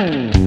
Hmm.